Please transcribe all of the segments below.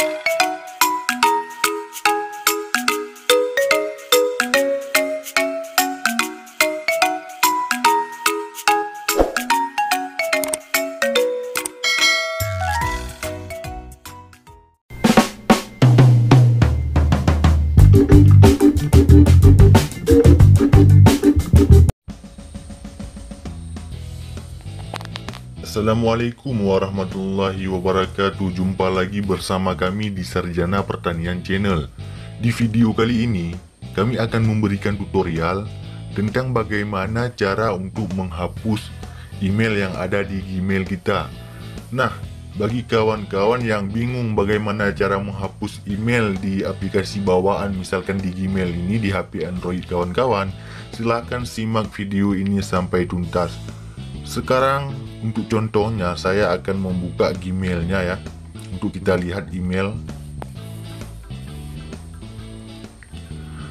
you Assalamualaikum warahmatullahi wabarakatuh. Jumpa lagi bersama kami di Sarjana Pertanian Channel. Di video kali ini Kami akan memberikan tutorial Tentang bagaimana cara untuk menghapus email yang ada di Gmail kita. Nah, bagi kawan-kawan yang bingung bagaimana cara menghapus email di aplikasi bawaan Misalkan di Gmail ini di HP Android kawan-kawan Silahkan simak video ini sampai tuntas. Sekarang untuk contohnya saya akan membuka Gmailnya ya. Untuk kita lihat email.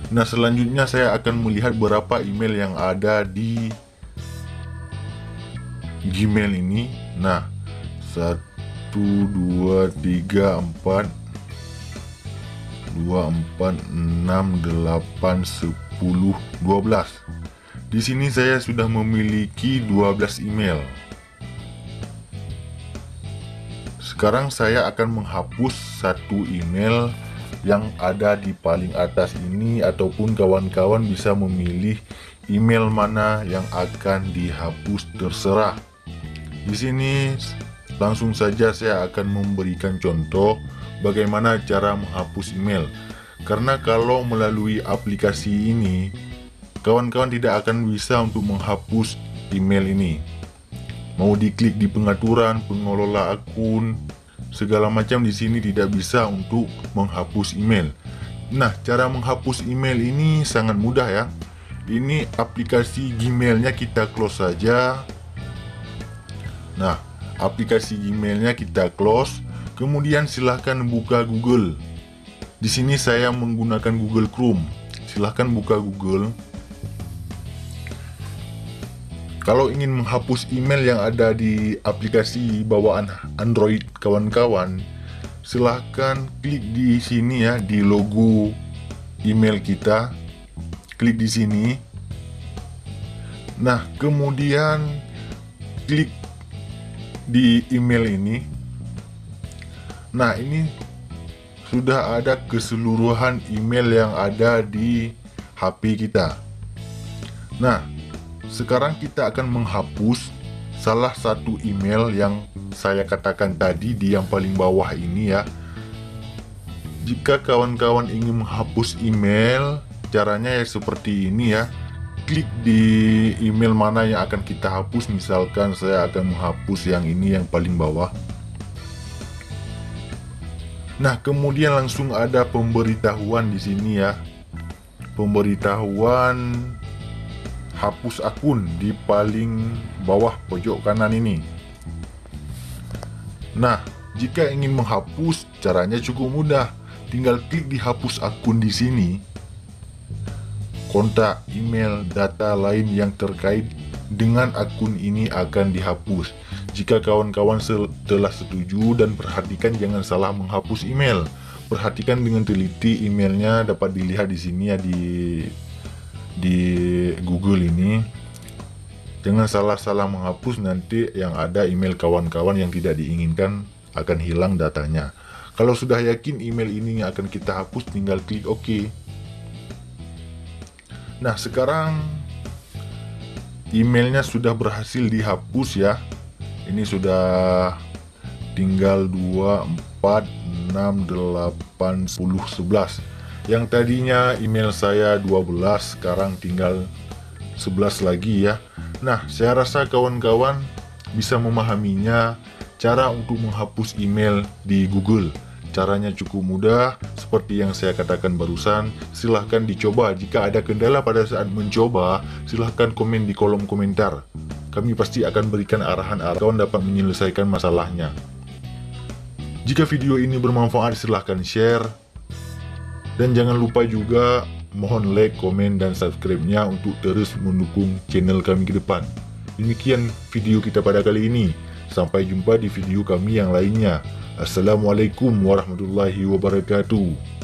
Nah selanjutnya saya akan melihat berapa email yang ada di Gmail ini. Nah 1, 2, 3, 4 2, 4, 6, 8, 10, 12 di sini saya sudah memiliki 12 email. Sekarang saya akan menghapus satu email yang ada di paling atas ini ataupun kawan-kawan bisa memilih email mana yang akan dihapus terserah. Di sini langsung saja saya akan memberikan contoh bagaimana cara menghapus email. Karena kalau melalui aplikasi ini kawan-kawan tidak akan bisa untuk menghapus email ini. Mau diklik di pengaturan, pengelola akun, segala macam di sini tidak bisa untuk menghapus email. Nah, cara menghapus email ini sangat mudah ya. Ini aplikasi Gmailnya kita close saja. Nah, aplikasi Gmailnya kita close. Kemudian silahkan buka Google. Di sini saya menggunakan Google Chrome. Silahkan buka Google. Kalau ingin menghapus email yang ada di aplikasi bawaan Android kawan-kawan, silahkan klik di sini ya di logo email kita. Klik di sini. Nah, kemudian klik di email ini. Nah, ini sudah ada keseluruhan email yang ada di HP kita. Nah, sekarang kita akan menghapus salah satu email yang saya katakan tadi di yang paling bawah ini ya. Jika kawan-kawan ingin menghapus email, caranya ya seperti ini ya. Klik di email mana yang akan kita hapus, misalkan saya akan menghapus yang ini yang paling bawah. Nah, kemudian langsung ada pemberitahuan di sini ya. Pemberitahuan hapus akun di paling bawah pojok kanan ini. Nah, jika ingin menghapus, caranya cukup mudah. Tinggal klik di hapus akun di sini. Kontak, email, data lain yang terkait dengan akun ini akan dihapus. Jika kawan-kawan telah setuju dan perhatikan jangan salah menghapus email. Perhatikan dengan teliti emailnya dapat dilihat di sini ya di di Google ini jangan salah-salah menghapus nanti yang ada email kawan-kawan yang tidak diinginkan akan hilang datanya. Kalau sudah yakin email ini yang akan kita hapus tinggal klik OK. Nah sekarang emailnya sudah berhasil dihapus ya. Ini sudah tinggal 2, 4, 6, 8, 10, 11 yang tadinya email saya 12 sekarang tinggal 11 lagi ya. Nah saya rasa kawan-kawan bisa memahaminya cara untuk menghapus email di Google. Caranya cukup mudah seperti yang saya katakan barusan. Silahkan dicoba. Jika ada kendala pada saat mencoba silahkan komen di kolom komentar. Kami pasti akan berikan arahan-arahan. Kawan dapat menyelesaikan masalahnya. Jika video ini bermanfaat silahkan share dan jangan lupa juga mohon like, komen, dan subscribe-nya untuk terus mendukung channel kami ke depan. Demikian video kita pada kali ini. Sampai jumpa di video kami yang lainnya. Assalamualaikum warahmatullahi wabarakatuh.